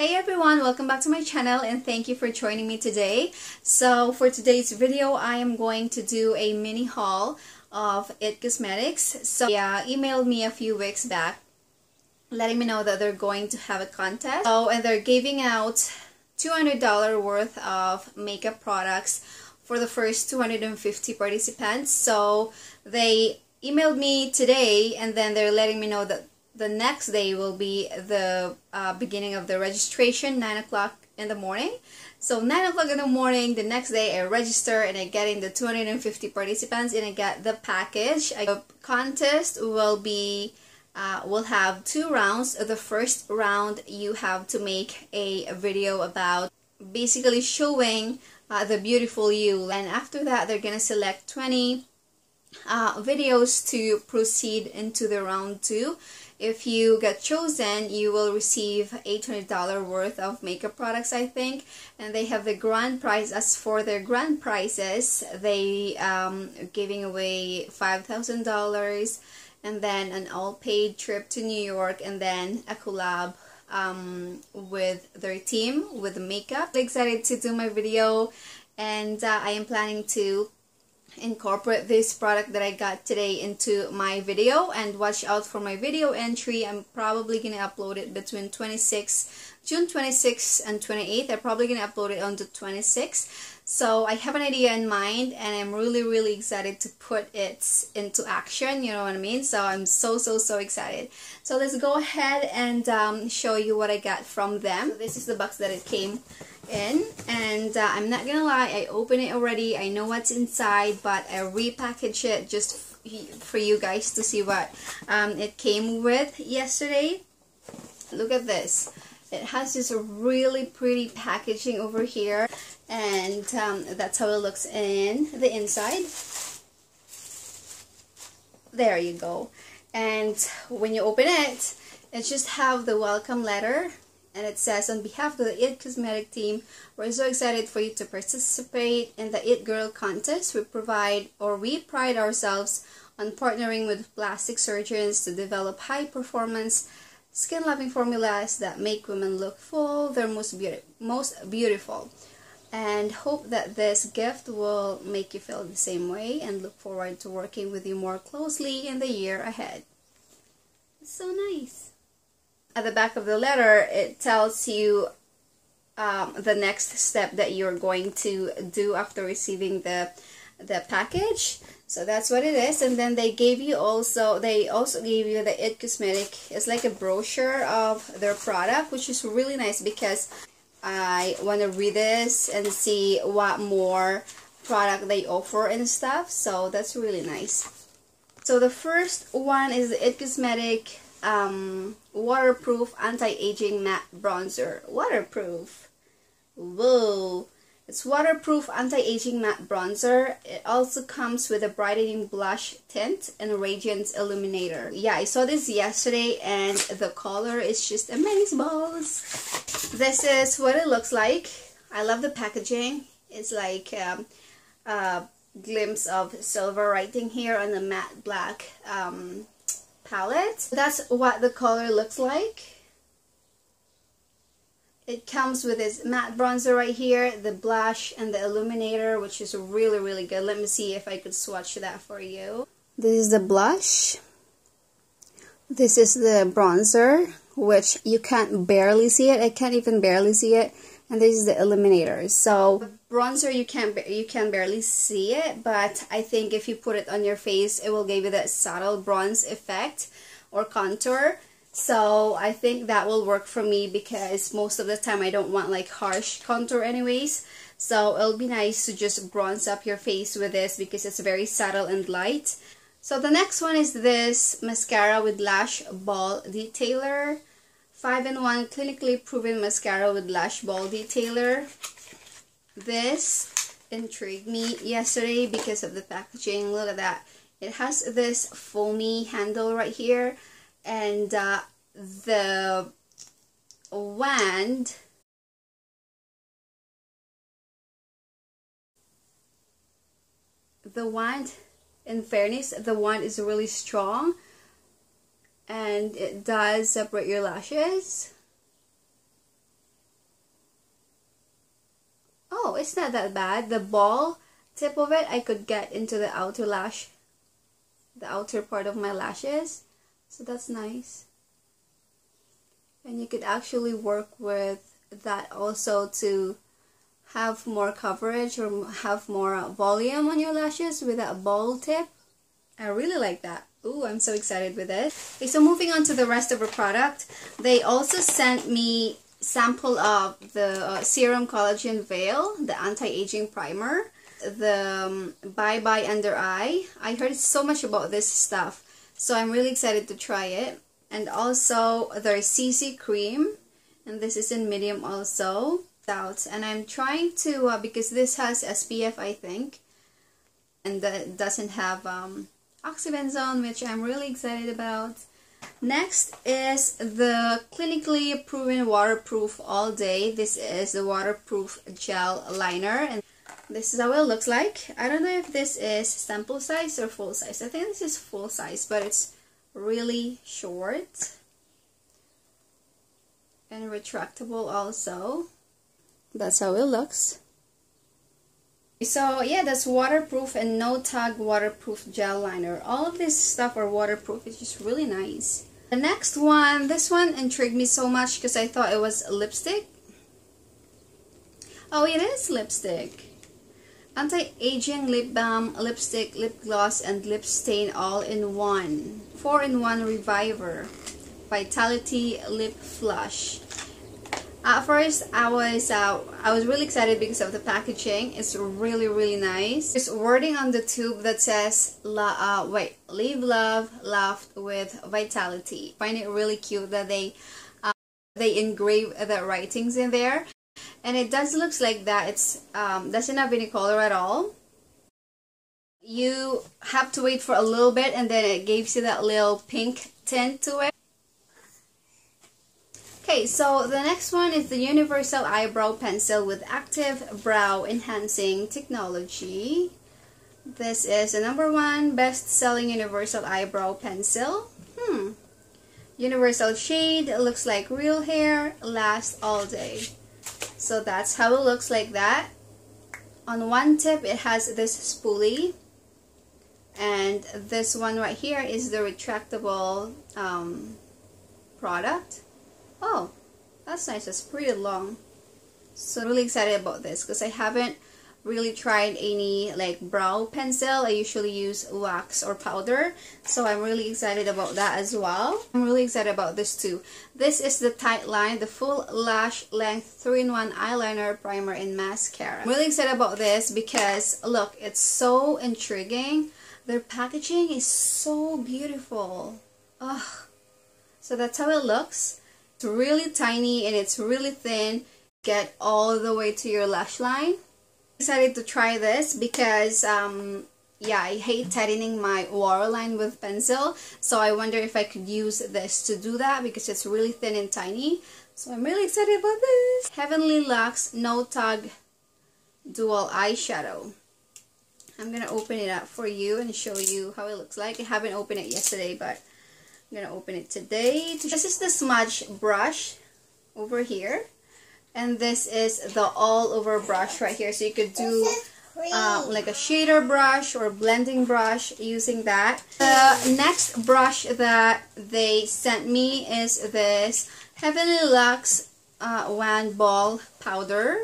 Hey everyone, welcome back to my channel and thank you for joining me today. So for today's video, I am going to do a mini haul of IT Cosmetics. So yeah, emailed me a few weeks back letting me know that they're going to have a contest. Oh, and they're giving out $200 worth of makeup products for the first 250 participants. So they emailed me today and then they're letting me know that the next day will be the uh, beginning of the registration, 9 o'clock in the morning. So 9 o'clock in the morning, the next day I register and I get in the 250 participants and I get the package. The contest will be, uh, will have two rounds. The first round you have to make a video about basically showing uh, the beautiful you and after that they're gonna select 20 uh, videos to proceed into the round two if you get chosen, you will receive $800 worth of makeup products, I think. And they have the grand prize. As for their grand prizes, they um, are giving away $5,000 and then an all-paid trip to New York and then a collab um, with their team with makeup. I'm excited to do my video and uh, I am planning to incorporate this product that I got today into my video and watch out for my video entry. I'm probably going to upload it between 26, June 26th and 28th. I'm probably going to upload it on the 26th. So I have an idea in mind and I'm really really excited to put it into action, you know what I mean? So I'm so so so excited. So let's go ahead and um, show you what I got from them. So this is the box that it came in and uh, I'm not gonna lie I opened it already I know what's inside but I repackaged it just for you guys to see what um, it came with yesterday look at this it has this really pretty packaging over here and um, that's how it looks in the inside there you go and when you open it it just have the welcome letter and it says on behalf of the IT Cosmetic team, we're so excited for you to participate in the IT Girl contest. We provide or we pride ourselves on partnering with plastic surgeons to develop high performance skin loving formulas that make women look full, their most, beauty, most beautiful. And hope that this gift will make you feel the same way and look forward to working with you more closely in the year ahead. It's so nice at the back of the letter, it tells you um, the next step that you're going to do after receiving the the package. So that's what it is. And then they gave you also, they also gave you the IT Cosmetic. It's like a brochure of their product, which is really nice because I want to read this and see what more product they offer and stuff. So that's really nice. So the first one is the IT Cosmetic um, waterproof anti-aging matte bronzer. Waterproof. Whoa. It's waterproof anti-aging matte bronzer. It also comes with a brightening blush tint and radiance illuminator. Yeah, I saw this yesterday and the color is just amazing balls. This is what it looks like. I love the packaging. It's like um, a glimpse of silver writing here on the matte black um, palette. That's what the color looks like. It comes with this matte bronzer right here, the blush, and the illuminator, which is really, really good. Let me see if I could swatch that for you. This is the blush. This is the bronzer, which you can't barely see it. I can't even barely see it. And this is the illuminator. So the bronzer you can you can barely see it but I think if you put it on your face it will give you that subtle bronze effect or contour so I think that will work for me because most of the time I don't want like harsh contour anyways. So it'll be nice to just bronze up your face with this because it's very subtle and light. So the next one is this mascara with lash ball detailer. 5-in-1 clinically proven mascara with lash ball detailer. This intrigued me yesterday because of the packaging. Look at that. It has this foamy handle right here. And uh, the wand the wand in fairness the wand is really strong and it does separate your lashes oh it's not that bad. The ball tip of it, I could get into the outer lash, the outer part of my lashes. So that's nice. And you could actually work with that also to have more coverage or have more volume on your lashes with that ball tip. I really like that. Ooh, I'm so excited with this. Okay, so moving on to the rest of the product. They also sent me sample of the uh, Serum Collagen Veil, the anti-aging primer, the um, Bye Bye Under Eye. I heard so much about this stuff, so I'm really excited to try it. And also their CC Cream, and this is in medium also. And I'm trying to uh, because this has SPF I think, and that doesn't have um, oxybenzone, which I'm really excited about. Next is the clinically proven waterproof all day. This is the waterproof gel liner and this is how it looks like. I don't know if this is sample size or full size. I think this is full size, but it's really short and retractable also. That's how it looks. So yeah, that's waterproof and no tag waterproof gel liner. All of this stuff are waterproof. It's just really nice. The next one, this one intrigued me so much because I thought it was lipstick. Oh, it is lipstick. Anti-aging lip balm, lipstick, lip gloss, and lip stain all in one. 4-in-1 Reviver. Vitality Lip Flush. At first, I was uh, I was really excited because of the packaging. It's really really nice. There's wording on the tube that says La, uh, wait, "Live, love, laugh with vitality." Find it really cute that they uh, they engrave the writings in there, and it does looks like that. It's um, doesn't have any color at all. You have to wait for a little bit, and then it gives you that little pink tint to it. Okay, so the next one is the Universal Eyebrow Pencil with Active Brow Enhancing Technology. This is the number one best-selling Universal Eyebrow Pencil. Hmm. Universal shade, looks like real hair, lasts all day. So that's how it looks like that. On one tip, it has this spoolie. And this one right here is the retractable um, product. Oh, that's nice. It's pretty long. So really excited about this because I haven't really tried any like brow pencil. I usually use wax or powder. So I'm really excited about that as well. I'm really excited about this too. This is the Tightline, the full lash length 3-in-1 eyeliner, primer, and mascara. I'm really excited about this because look, it's so intriguing. Their packaging is so beautiful. Ugh. So that's how it looks. It's really tiny and it's really thin. Get all the way to your lash line. Decided to try this because um, yeah, I hate tightening my waterline with pencil. So I wonder if I could use this to do that because it's really thin and tiny. So I'm really excited about this. Heavenly Luxe No Tug Dual Eyeshadow. I'm going to open it up for you and show you how it looks like. I haven't opened it yesterday, but I'm going to open it today. This is the smudge brush over here. And this is the all over brush right here. So you could do uh, like a shader brush or blending brush using that. The next brush that they sent me is this Heavenly Luxe uh, Wand Ball Powder.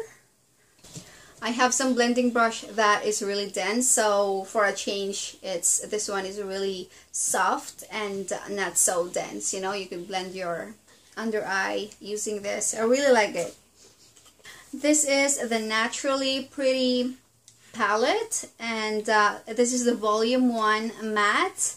I have some blending brush that is really dense so for a change it's this one is really soft and not so dense you know you can blend your under eye using this I really like it this is the naturally pretty palette and uh, this is the volume 1 matte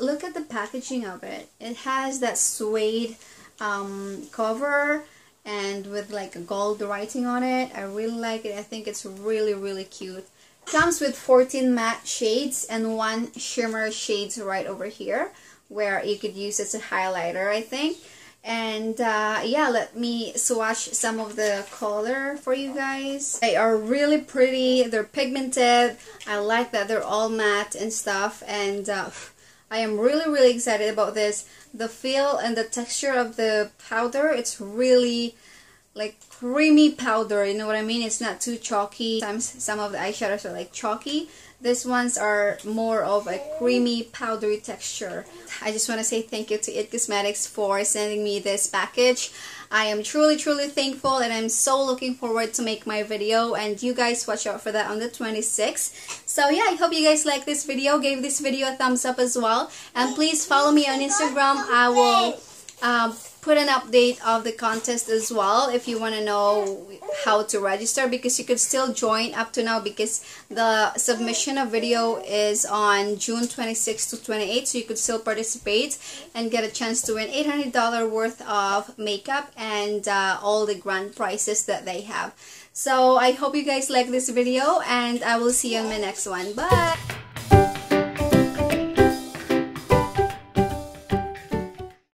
look at the packaging of it it has that suede um, cover and with like a gold writing on it. I really like it. I think it's really, really cute. Comes with 14 matte shades and one shimmer shades right over here where you could use as a highlighter, I think. And uh, yeah, let me swatch some of the color for you guys. They are really pretty. They're pigmented. I like that they're all matte and stuff. And uh, I am really, really excited about this. The feel and the texture of the powder, it's really like creamy powder you know what I mean it's not too chalky sometimes some of the eyeshadows are like chalky these ones are more of a creamy powdery texture. I just want to say thank you to It Cosmetics for sending me this package. I am truly truly thankful and I'm so looking forward to make my video and you guys watch out for that on the 26th so yeah I hope you guys like this video Give this video a thumbs up as well and please follow me on Instagram. I will um, put an update of the contest as well if you want to know how to register because you could still join up to now because the submission of video is on June 26 to 28 so you could still participate and get a chance to win $800 worth of makeup and uh, all the grand prizes that they have. So I hope you guys like this video and I will see you in my next one. Bye!